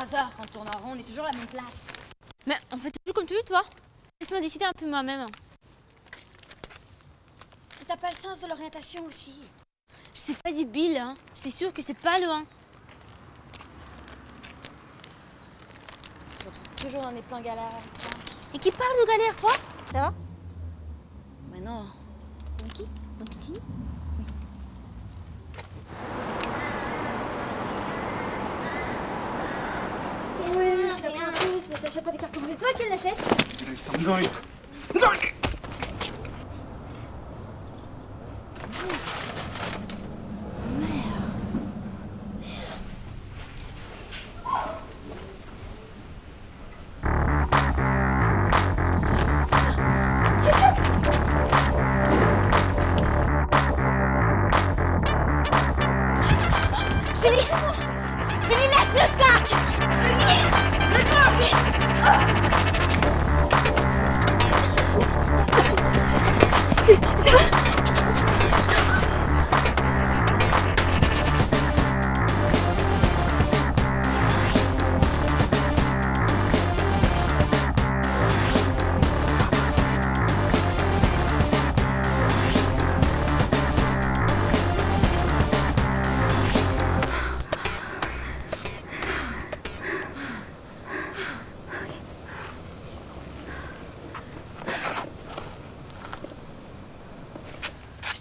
trois heures quand on tourne en rond, on est toujours à la même place. Mais on fait toujours comme tu veux, toi. Laisse-moi décider un peu moi-même. T'as pas le sens de l'orientation aussi. Je suis pas débile, hein. C'est sûr que c'est pas loin. On se retrouve toujours dans des plans galères. Et qui parle de galère, toi? Ça va? Mais non. Ok, on continue. Oui, tu l'as pris t'achètes pas des cartons. C'est toi qui l'achètes Julie Julie, laisse le Ah!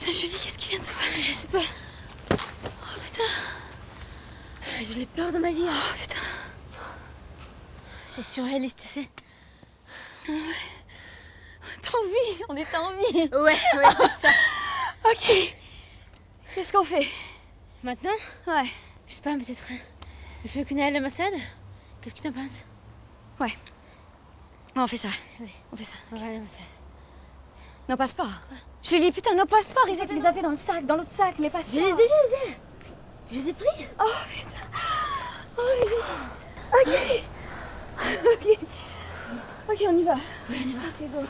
Attends Julie, qu'est-ce qui vient de se passer Je sais pas. Oh putain. Je l'ai peur de ma vie. hein. Oh putain. C'est surréaliste, tu sais. T'as envie On est en vie. Ouais, ouais, c'est ça. Ok. Qu'est-ce qu'on fait? Maintenant, Ouais. je sais pas, peut-être. Je fais qu'une à l'ambassade? Qu'est-ce que t'en penses? Ouais. on fait ça. Oui. On fait ça. On va à l'ambassade. Nos passeports. Julie, putain, nos passeports, ils étaient les avait dans le sac, dans l'autre sac, les passeports. Je les ai, je les ai. Je les ai pris. Oh putain. Oh, Julie. Ok. ok. Ok, on y va. Oui, on y va. Ok, go.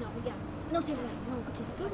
Non, regarde. Non, c'est vrai. Non, ok. Toi,